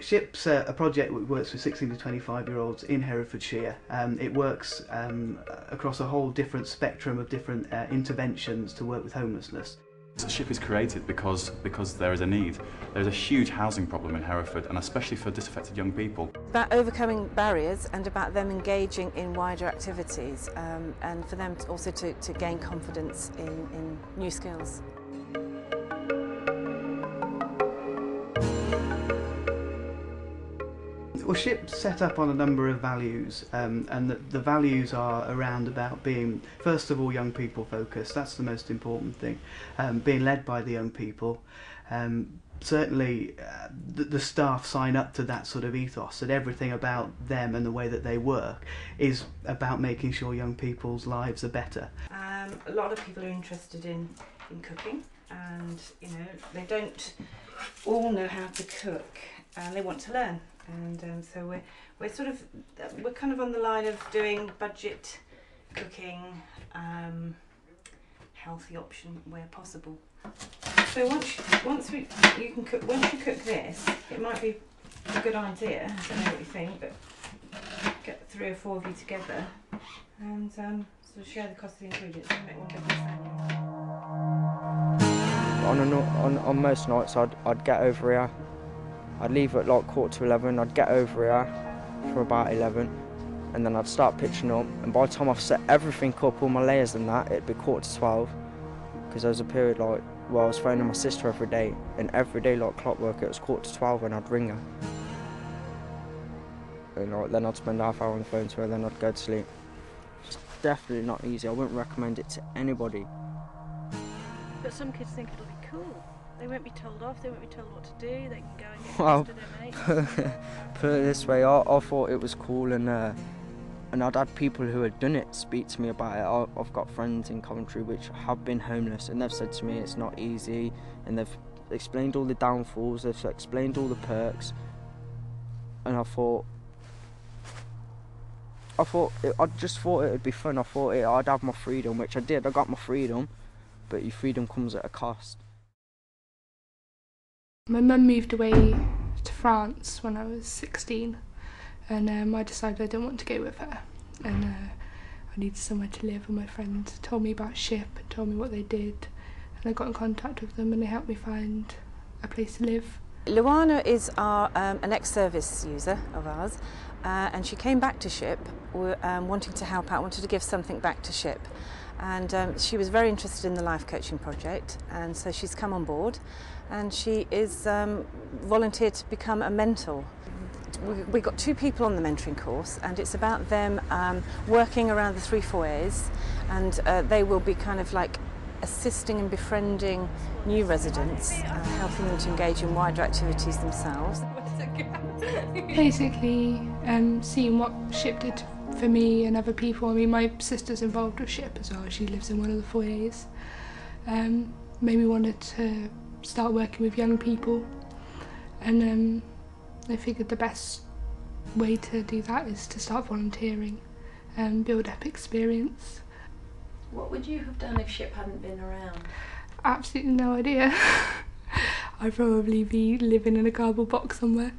SHYPP's a project which works with 16 to 25 year olds in Herefordshire. Um, it works um, across a whole different spectrum of different uh, interventions to work with homelessness. SHYPP is created because, because there is a need. There's a huge housing problem in Hereford and especially for disaffected young people. About overcoming barriers and about them engaging in wider activities um, and for them to also to, to gain confidence in, in new skills. Well, SHYPP's set up on a number of values, um, and the, the values are around about being, first of all, young people focused. That's the most important thing. Um, being led by the young people. Um, certainly, uh, the, the staff sign up to that sort of ethos, that everything about them and the way that they work is about making sure young people's lives are better. Um, a lot of people are interested in, in cooking, and you know they don't all know how to cook, and they want to learn and um, so we're we're sort of we're kind of on the line of doing budget cooking, um, healthy option where possible. So once once we you can cook once you cook this, it might be a good idea. I don't know what you think, but get three or four of you together and um, sort of share the cost of the ingredients On, on, on most nights, I'd, I'd get over here I'd leave at like quarter to 11, I'd get over here for about 11 and then I'd start pitching up and by the time I've set everything up, all my layers and that, it'd be quarter to 12 because there was a period like where I was phoning my sister every day and every day like clockwork it was quarter to 12 when I'd ring her. And like, then I'd spend half hour on the phone to her then I'd go to sleep. It's definitely not easy, I wouldn't recommend it to anybody. But some kids think it'll be cool. They won't be told off, they won't be told what to do, they can go and get well, put it this way, I, I thought it was cool and uh, and I'd had people who had done it speak to me about it. I, I've got friends in Coventry which have been homeless and they've said to me it's not easy and they've explained all the downfalls, they've explained all the perks and I thought I thought it, I just thought it would be fun. I thought it, I'd have my freedom, which I did. I got my freedom, but your freedom comes at a cost. My mum moved away to France when I was 16 and um, I decided I didn't want to go with her and uh, I needed somewhere to live and my friends told me about SHYPP and told me what they did and I got in contact with them and they helped me find a place to live. Luana is our, um, an ex-service user of ours uh, and she came back to SHYPP um, wanting to help out, wanted to give something back to SHYPP and um, she was very interested in the life coaching project and so she's come on board and she is um, volunteered to become a mentor. We've got two people on the mentoring course and it's about them um, working around the three foyers and uh, they will be kind of like assisting and befriending new residents, uh, helping them to engage in wider activities themselves. Basically, um, seeing what SHYPP did for me and other people. I mean, my sister's involved with SHYPP as well. She lives in one of the foyers. Um, made me wanted to start working with young people and um, I figured the best way to do that is to start volunteering and build up experience. What would you have done if SHYPP hadn't been around? Absolutely no idea. I'd probably be living in a cardboard box somewhere.